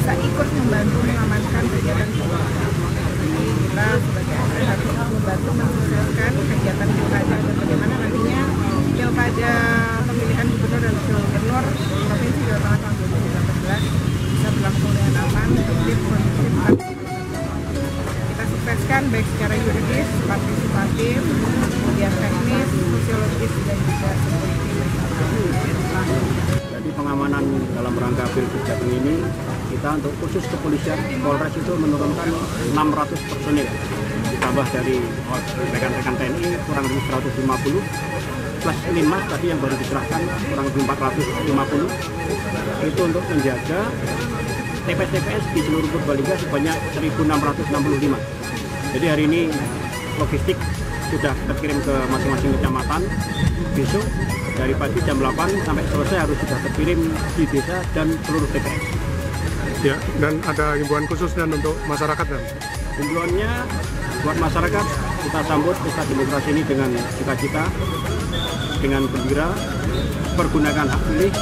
bisa ikut membantu mengamankan kegiatan kita, kita sebagai ASN harus membantu mensukseskan kegiatan pilkada dan bagaimana nantinya pilkada pemilihan gubernur dan wakil gubernur provinsi Jawa Tengah tahun 2018 bisa berlangsung dengan aman, tertib, kondusif, kita sukseskan baik secara yuridis, partisipatif, kemudian teknis, sosiologis dan juga sebagainya. Dalam rangka Pilgub Jateng ini kita untuk khusus kepolisian Polres itu menurunkan 600 personil. Ditambah dari rekan-rekan TNI kurang lebih 150 plus Linmas tadi yang baru diserahkan kurang lebih 450 itu untuk menjaga TPS-TPS di seluruh Purbalingga sebanyak 1665 jadi hari ini logistik sudah terkirim ke masing-masing kecamatan. Besok dari pagi jam 8 sampai selesai harus sudah terkirim di desa dan seluruh TPS Ya, dan ada himbauan khusus dan untuk masyarakat dan Himbauannya buat masyarakat kita sambut pesta demokrasi ini dengan sukacita, dengan gembira, pergunakan hak pilih.